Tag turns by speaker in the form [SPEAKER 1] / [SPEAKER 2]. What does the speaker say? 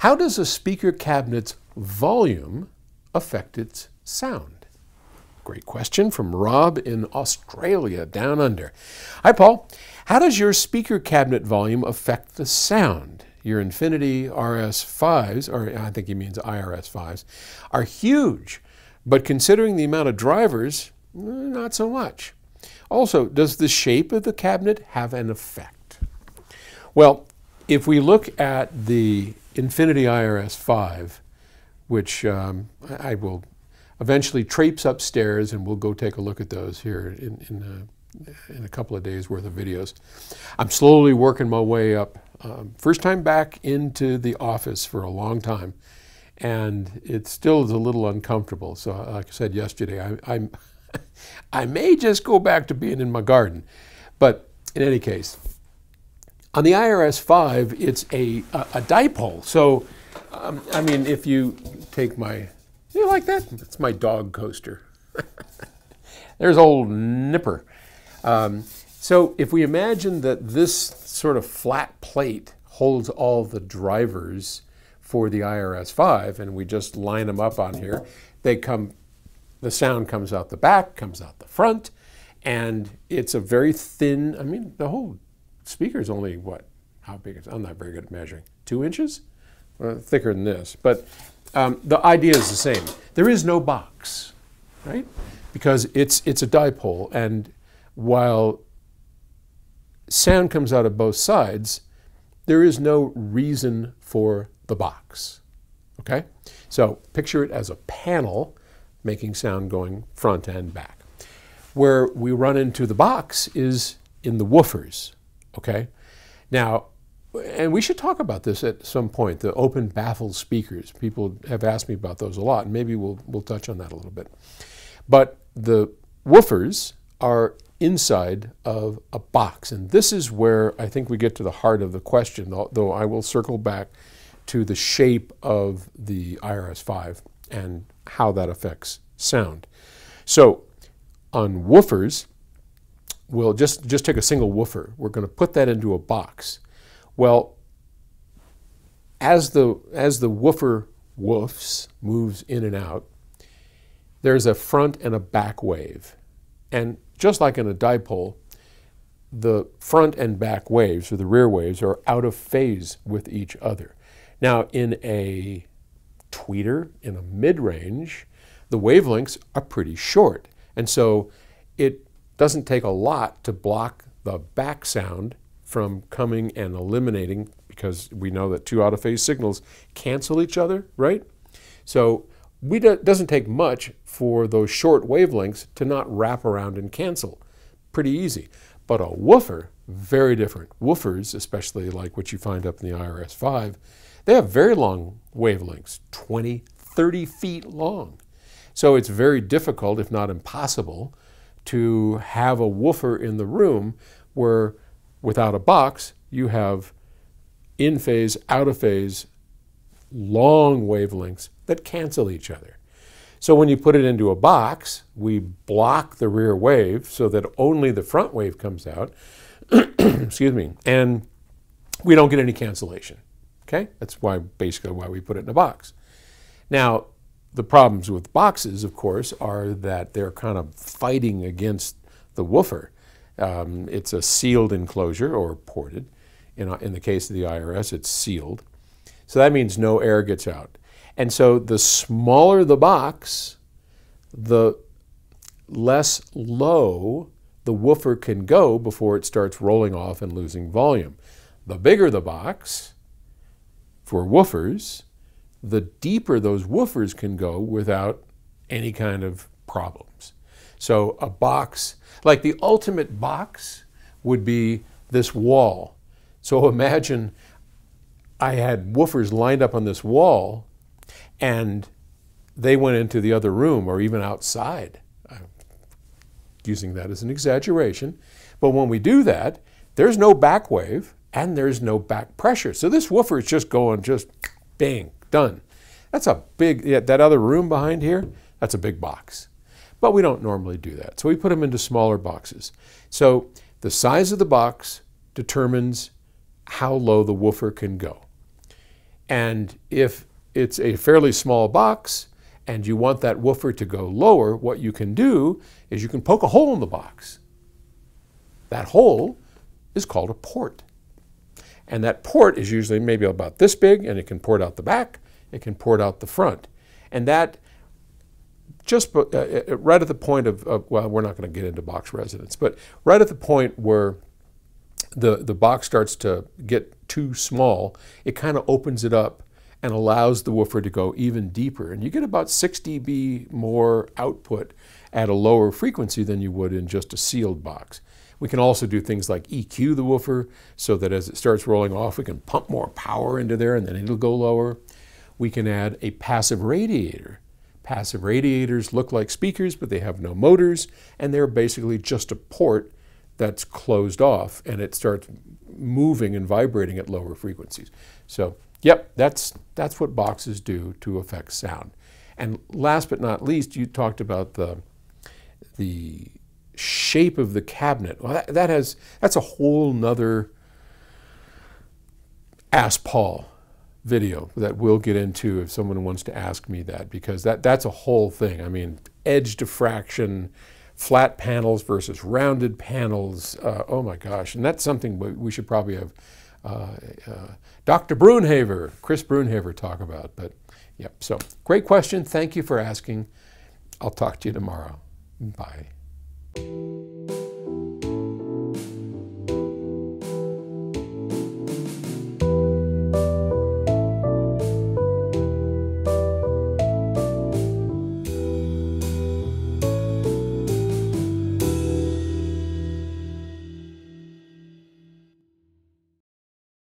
[SPEAKER 1] How does a speaker cabinet's volume affect its sound? Great question from Rob in Australia, down under. Hi, Paul. How does your speaker cabinet volume affect the sound? Your Infinity RS5s, or I think he means IRS5s, are huge, but considering the amount of drivers, eh, not so much. Also, does the shape of the cabinet have an effect? Well, if we look at the Infinity IRS5, which um, I will eventually traipse upstairs and we'll go take a look at those here in, in, a, in a couple of days worth of videos. I'm slowly working my way up. Um, first time back into the office for a long time and it still is a little uncomfortable. So like I said yesterday, I, I'm, I may just go back to being in my garden. But in any case, on the IRS 5, it's a, a, a dipole. So, um, I mean, if you take my, you like that? That's my dog coaster. There's old Nipper. Um, so if we imagine that this sort of flat plate holds all the drivers for the IRS 5, and we just line them up on here, they come, the sound comes out the back, comes out the front, and it's a very thin, I mean, the whole speaker is only what? How big is? I'm not very good at measuring. Two inches? Well, thicker than this. But um, the idea is the same. There is no box, right? Because it's it's a dipole, and while sound comes out of both sides, there is no reason for the box. Okay? So picture it as a panel making sound going front and back. Where we run into the box is in the woofers. Okay? Now, and we should talk about this at some point, the open baffled speakers. People have asked me about those a lot, and maybe we'll, we'll touch on that a little bit. But the woofers are inside of a box, and this is where I think we get to the heart of the question, though I will circle back to the shape of the IRS-5 and how that affects sound. So on woofers, we'll just, just take a single woofer. We're going to put that into a box. Well, as the, as the woofer woofs, moves in and out, there's a front and a back wave. And just like in a dipole, the front and back waves, or the rear waves, are out of phase with each other. Now, in a tweeter, in a mid-range, the wavelengths are pretty short. And so it doesn't take a lot to block the back sound from coming and eliminating because we know that two out of phase signals cancel each other, right? So we do, doesn't take much for those short wavelengths to not wrap around and cancel. Pretty easy. But a woofer, very different. Woofers, especially like what you find up in the IRS-5, they have very long wavelengths, 20, 30 feet long. So it's very difficult, if not impossible, to have a woofer in the room where without a box you have in phase, out of phase, long wavelengths that cancel each other. So when you put it into a box, we block the rear wave so that only the front wave comes out, excuse me, and we don't get any cancellation. Okay? That's why basically why we put it in a box. Now, the problems with boxes, of course, are that they're kind of fighting against the woofer. Um, it's a sealed enclosure or ported. In, in the case of the IRS, it's sealed. So that means no air gets out. And so the smaller the box, the less low the woofer can go before it starts rolling off and losing volume. The bigger the box for woofers, the deeper those woofers can go without any kind of problems. So a box, like the ultimate box would be this wall. So imagine I had woofers lined up on this wall and they went into the other room or even outside. I'm using that as an exaggeration. But when we do that, there's no back wave and there's no back pressure. So this woofer is just going just bang, done. That's a big, yeah, that other room behind here, that's a big box. But we don't normally do that. So we put them into smaller boxes. So the size of the box determines how low the woofer can go. And if it's a fairly small box and you want that woofer to go lower, what you can do is you can poke a hole in the box. That hole is called a port. And that port is usually maybe about this big, and it can port out the back, it can port out the front. And that just uh, uh, right at the point of, of well, we're not going to get into box resonance, but right at the point where the, the box starts to get too small, it kind of opens it up and allows the woofer to go even deeper. And you get about 6 dB more output at a lower frequency than you would in just a sealed box. We can also do things like EQ the woofer so that as it starts rolling off, we can pump more power into there and then it'll go lower. We can add a passive radiator. Passive radiators look like speakers, but they have no motors, and they're basically just a port that's closed off and it starts moving and vibrating at lower frequencies. So, yep, that's, that's what boxes do to affect sound. And last but not least, you talked about the, the shape of the cabinet. Well, that, that has, that's a whole nother Ask Paul video that we'll get into if someone wants to ask me that because that, that's a whole thing. I mean, edge diffraction, flat panels versus rounded panels. Uh, oh my gosh. And that's something we should probably have uh, uh, Dr. Brunhaver, Chris Brunhaver, talk about. But yep, so great question. Thank you for asking. I'll talk to you tomorrow. Bye. Thank you.